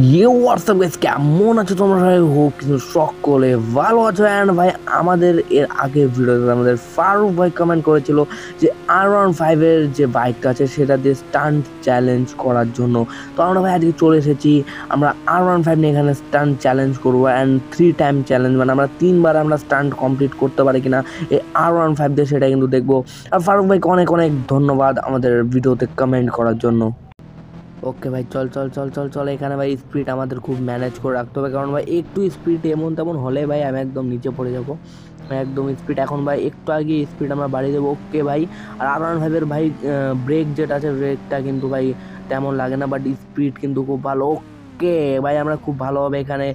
ইয়ে WhatsApp guys কেমন আছো তোমরা? সবাই হোক কিন্তু সকলে ভালো আছো। অ্যান্ড ভাই, আমাদের এর আগের ভিডিওতে আমাদের ফারুক ভাই কমেন্ট করেছিল যে আর ওয়ান ফাইভের যে বাইকটা আছে, সেটা দিয়ে স্টান্ট চ্যালেঞ্জ করার জন্য। তো আমরা ভাই আজকে চলে এসেছি। আমরা আর ওয়ান ফাইভ নিয়ে এখানে স্টান্ট চ্যালেঞ্জ করব। অ্যান্ড থ্রি টাইম চ্যালেঞ্জ মানে আমরা তিনবার আমরা স্টান্ট কমপ্লিট করতে পারি কিনা, এই আর ওয়ান ফাইভ দিয়ে সেটা কিন্তু দেখব। আর ফারুক ভাইকে অনেক অনেক ধন্যবাদ আমাদের ভিডিওতে কমেন্ট করার জন্য। ওকে ভাই, চল চল চল চল চল, এখানে ভাই স্পিড আমাদের খুব ম্যানেজ করে রাখতে হবে। কারণ ভাই একটু স্পিড এমন তেমন হলে ভাই আমি একদম নিচে পড়ে যাব। একদম স্পিড এখন ভাই একটু আগে স্পিড আমরা বাড়িয়ে দেবো। ওকে ভাই, আর আর ওয়ান ফাইভের ভাই ব্রেক যেটা আছে ব্রেকটা কিন্তু ভাই তেমন লাগে না বাট স্পিড কিন্তু খুব ভালো। ওকে ভাই, আমরা খুব ভালোভাবে এখানে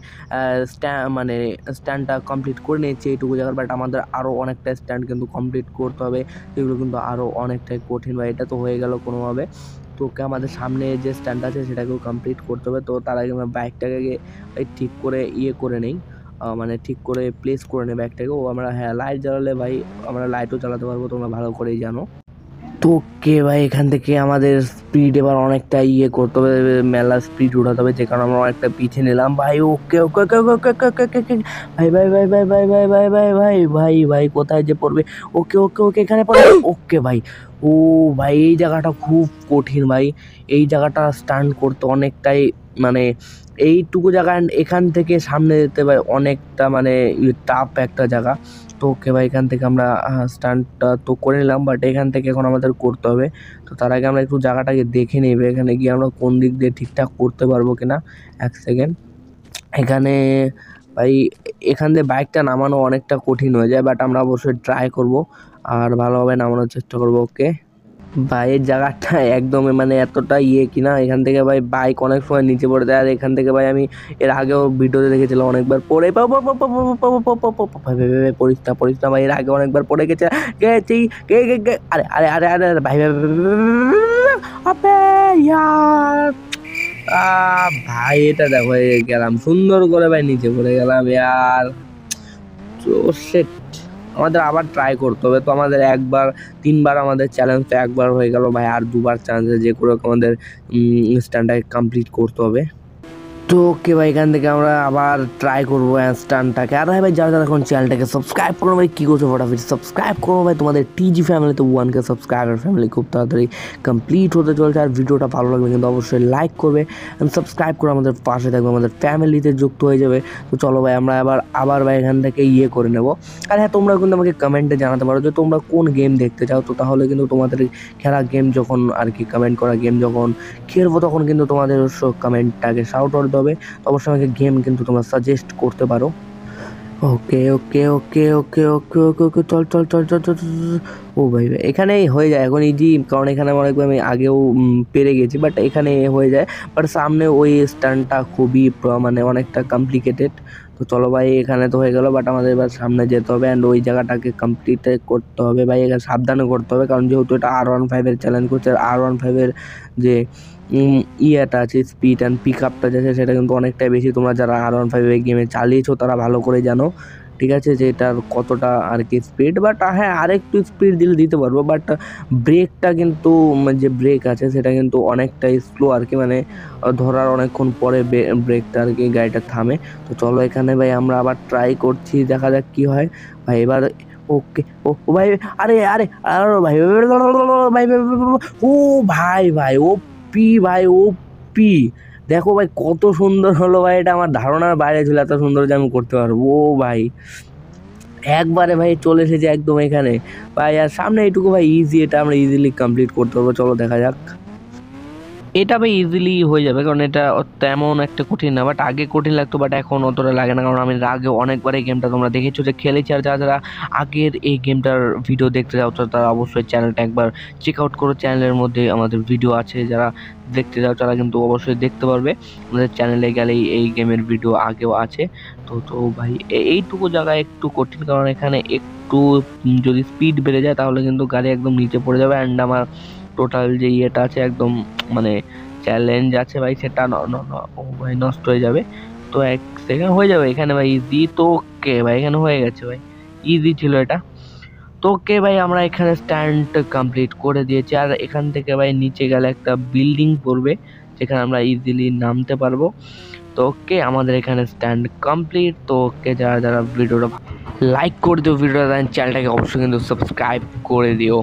মানে স্ট্যান্ডটা কমপ্লিট করে নিয়েছি এইটুকু জায়গার বাট আমাদের আরও অনেকটা স্ট্যান্ড কিন্তু কমপ্লিট করতে হবে। সেগুলো কিন্তু আরও অনেকটাই কঠিন ভাই, এটা তো হয়ে গেল কোনোভাবে। তো ওকে আমাদের সামনে যে স্ট্যান্ড আছে সেটাকেও কমপ্লিট করতে হবে। তো তার আগে আমরা বাইকটাকে ঠিক করে ইয়ে করে নেই। মানে ঠিক করে প্লেস করে নেই বাইকটাকে ও আমরা হ্যাঁ লাইট জ্বালালে ভাই, আমরা লাইটও চালাতে পারব, তোমরা ভালো করেই জানো। তো কে ভাই এখান থেকে আমাদের স্পিড এবার অনেকটা ইয়ে করতে হবে মেলা স্পিড উঠাতে হবে যে কারণে আমরা অনেকটা পিছিয়ে নিলাম ভাই ওকে ওকে ওকে ওকে ওকে ওকে ওকে ভাই ভাই ভাই ভাই ভাই ভাই ভাই ভাই ভাই ভাই ভাই কোথায় যে পড়বে ওকে ওকে ওকে এখানে পড়বে ওকে ভাই ও ভাই এই জায়গাটা খুব কঠিন ভাই এই জায়গাটা স্টান্ট করতে অনেকটাই মানে এইটুকু জায়গা এখান থেকে সামনে যেতে ভাই অনেকটা মানে টাফ একটা জায়গা তো ওকে বা এখান থেকে আমরা স্টান্টটা তো করে নিলাম বাট এখান থেকে এখন আমাদের করতে হবে। তো তার আগে আমরা একটু জায়গাটাকে দেখে নেবে এখানে গিয়ে আমরা কোন দিক দিয়ে ঠিকঠাক করতে পারব কিনা। এক সেকেন্ড এখানে ভাই, এখান দিয়ে বাইকটা নামানো অনেকটা কঠিন হয়ে যায় বাট আমরা অবশ্যই ট্রাই করব, আর ভালোভাবে নামানোর চেষ্টা করব ওকে ভাই এই জায়গাটা একদমই মানে এতটা ইয়ে কিনা এখান থেকে ভাই বাইক অনেক সময় নিচে পড়ে যায় আর এখান থেকে ভাই আমি এর আগেও ভিডিওতে দেখেছিলাম অনেকবার পড়ে ভেবে না পরিষ্কার ভাই এর আগে অনেকবার পড়ে গেছে গেছি কে গে গে আরে আরে আরে আরে আরে ভাই ভাই ভাই এটা দেখো গেলাম সুন্দর করে ভাই নিচে পড়ে গেলাম আর তো সেট আমাদের আবার ট্রাই করতে হবে। তো আমাদের একবার, তিনবার আমাদের চ্যালেঞ্জ তো একবার হয়ে গেল ভাই, আর দুবার চান্স যে করে আমাদের ইনস্ট্যান্টটাকে কমপ্লিট করতে হবে। তো ওকে ভাই, এখান থেকে আমরা আবার ট্রাই করব স্ট্যান্ডটাকে আর ভাই ভাই, যারা যারা এখন চ্যানেলটাকে সাবস্ক্রাইব করো ভাই, কী করছ ফটাফট সাবস্ক্রাইব করো ভাই। তোমাদের টিজি ফ্যামিলিতে ওয়ানকে সাবস্ক্রাইবার ফ্যামিলি খুব তাড়াতাড়ি কমপ্লিট হতে চলছে। আর ভিডিওটা ভালো লাগবে কিন্তু অবশ্যই লাইক করবে সাবস্ক্রাইব করে আমাদের পাশে থাকবে, আমাদের ফ্যামিলিতে যুক্ত হয়ে যাবে। তো চলো ভাই, আমরা আবার আবার ভাই এখান থেকে ইয়ে করে নেব। আর হ্যাঁ তোমরা কিন্তু আমাকে কমেন্টে জানাতে পারো যে তোমরা কোন গেম দেখতে চাও। তো তাহলে কিন্তু তোমাদের খেলা গেম যখন আর কি কমেন্ট করা গেম যখন খেলব, তখন কিন্তু তোমাদের কমেন্টটাকে শাউট করতে হবে। অবশ্যই আমাকে গেম কিন্তু তোমরা সাজেস্ট করতে পারো। ওকে ওকে ওকে ওকে ওকে ওকে ওকে চল চল চল চল চল। ও ভাই ভাই, এখানেই হয়ে যায়। এখন ইজি কারণ এখানে আমার একবার আমি আগেও পেরে গেছি বাট এখানে হয়ে যায়। বাট সামনে ওই স্ট্যান্ডটা খুবই মানে অনেকটা কমপ্লিকেটেড তো চলো ভাই, এখানে তো হয়ে গেল বাট আমাদের এবার সামনে যেতে হবে অ্যান্ড ওই জায়গাটাকে কমপ্লিট করতে হবে ভাই, এখানে সাবধানে করতে হবে, কারণ যেহেতু এটা আর ওয়ান ফাইভের চ্যালেঞ্জ করছে, আর ওয়ান ফাইভের যে ইয়েটা আছে স্পিড অ্যান্ড পিক আপটা আছে, সেটা কিন্তু অনেকটাই বেশি। তোমরা যারা আর ওয়ান ফাইভের গেমে চালিয়েছো, তারা ভালো করে জানো। ঠিক আছে যে এটার কতটা আর কি স্পিড বাট হ্যাঁ আরেকটু স্পিড দিলে দিতে পারব বাট ব্রেকটা কিন্তু যে ব্রেক আছে সেটা কিন্তু অনেকটাই স্লো আর কি মানে ধরার অনেকক্ষণ পরে ব্রেকটা আর কি গাড়িটা থামে তো চলো এখানে ভাই আমরা আবার ট্রাই করছি দেখা যাক কি হয় ভাই এবার ওকে ও ভাই আরে আরে আরে ভাই ভাই ও ভাই ভাই ও পি ভাই ও পি দেখো ভাই, কত সুন্দর হলো ভাই, এটা আমার ধারণার বাইরে ছিল, এত সুন্দর যে আমি করতে পারব। ও ভাই, একবারে ভাই চলে এসেছে একদম এখানে। ভাই, আর সামনে এইটুকু ভাই ইজি এটা আমরা ইজিলি কমপ্লিট করতে পারব। চলো দেখা যাক। এটা ভাই ইজিলি হয়ে যাবে, কারণ এটা তেমন একটা কঠিন না বাট আগে কঠিন লাগতো বাট এখন অতটা লাগে না, কারণ আমি আগে অনেকবার এই গেমটা তোমরা দেখেছ যে খেলেছি, আর যারা যারা আগের এই গেমটার ভিডিও দেখতে যাও তারা অবশ্যই চ্যানেলটা একবার চেক আউট করো চ্যানেলের মধ্যে আমাদের ভিডিও আছে, যারা দেখতে যাও তারা কিন্তু অবশ্যই দেখতে পারবে, আমাদের চ্যানেলে গেলেই এই গেমের ভিডিও আগেও আছে, তো তো ভাই এইটুকু জায়গায় একটু কঠিন, কারণ এখানে একটু যদি স্পিড বেড়ে যায়, তাহলে কিন্তু গাড়ি একদম নিচে পড়ে যাবে অ্যান্ড আমার টোটাল যে ইয়েটা আছে একদম মানে চ্যালেঞ্জ আছে ভাই, সেটা ও ভাই নষ্ট হয়ে যাবে। তো এক সেকেন্ড হয়ে যাবে এখানে ভাই ইজি তো ওকে ভাই, এখানে হয়ে গেছে ভাই। ইজি ছিল এটা। তো ওকে ভাই, আমরা এখানে স্ট্যান্ড কমপ্লিট করে দিয়েছি। আর এখান থেকে ভাই, নিচে গেলে একটা বিল্ডিং পড়বে, যেখানে আমরা ইজিলি নামতে পারব। তো ওকে আমাদের এখানে স্ট্যান্ড কমপ্লিট তো ওকে যারা যারা ভিডিওটা লাইক করে দিও, ভিডিওটা চ্যানেলটাকে অবশ্যই কিন্তু সাবস্ক্রাইব করে দিও।